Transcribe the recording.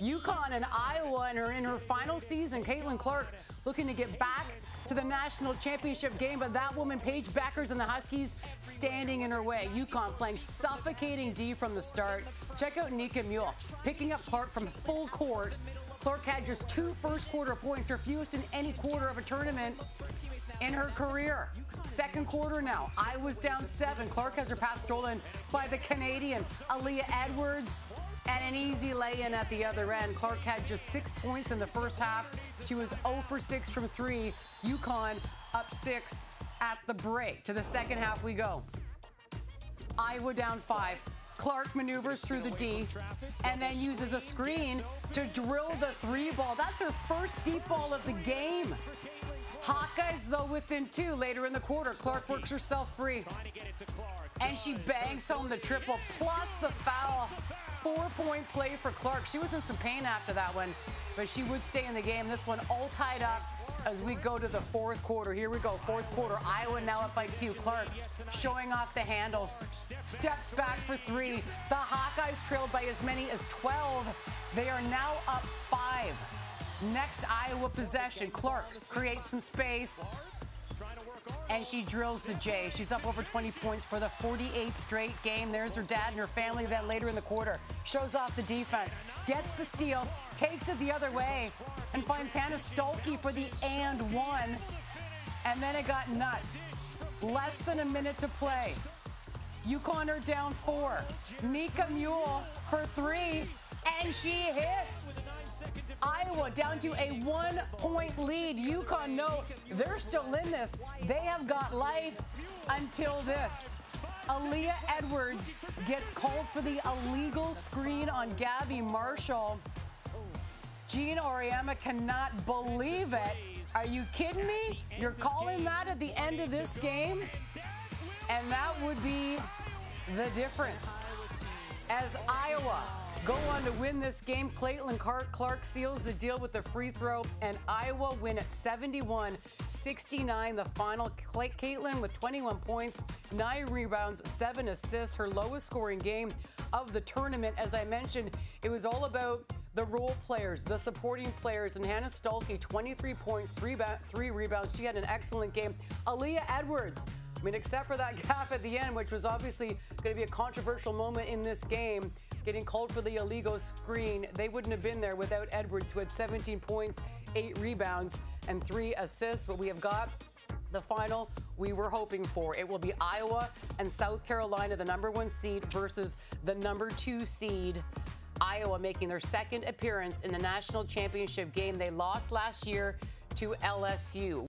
UConn and Iowa and are in her final season. Caitlin Clark looking to get back to the national championship game, but that woman, Paige Bueckers and the Huskies, standing in her way. UConn playing suffocating D from the start. Check out Nika Mühl picking up Clark from full court. Clark had just two first quarter points, her fewest in any quarter of a tournament in her career. Second quarter now, I was down seven. Clark has her pass stolen by the Canadian Aaliyah Edwards and an easy lay-in at the other end. Clark had just six points in the first half. She was 0 for 6 from three. UConn up six at the break. To the second half we go. Iowa down five. Clark maneuvers through the D and then uses a screen to drill the three ball. That's her first deep ball of the game. Though, within two later in the quarter. Clark works herself free. And she bangs home the triple, plus the foul. Four point play for Clark. She was in some pain after that one, but she would stay in the game. This one all tied up as we go to the fourth quarter. Here we go, fourth quarter. Iowa now up by two. Clark showing off the handles. Steps back for three. The Hawkeyes trailed by as many as 12. They are now up five. Next Iowa possession. Clark creates some space. And she drills the J. She's up over 20 points for the 48th straight game. There's her dad and her family then later in the quarter. Shows off the defense. Gets the steal. Takes it the other way. And finds Hannah Stuelke for the and one. And then it got nuts. Less than a minute to play. UConn are down four. Nika Mühl for three. And she hits. Iowa down to a one point lead. UConn, no, they're still in this. They have got life until this. Aaliyah Edwards gets called for the illegal screen on Gabby Marshall. Geno Auriemma cannot believe it. Are you kidding me? You're calling that at the end of this game? And that would be the difference. As Iowa go on to win this game. Caitlin Clark seals the deal with the free throw, and Iowa win at 71 69. The final. Caitlin with 21 points, nine rebounds, seven assists, her lowest scoring game of the tournament. As I mentioned, it was all about the role players, the supporting players, and Hannah Stuelke, 23 points, three, three rebounds. She had an excellent game. Aaliyah Edwards. I mean, except for that gaffe at the end, which was obviously going to be a controversial moment in this game, getting called for the illegal screen. They wouldn't have been there without Edwards, who had 17 points, eight rebounds, and three assists. But we have got the final we were hoping for. It will be Iowa and South Carolina, the number one seed, versus the number two seed. Iowa making their second appearance in the national championship game. They lost last year to LSU.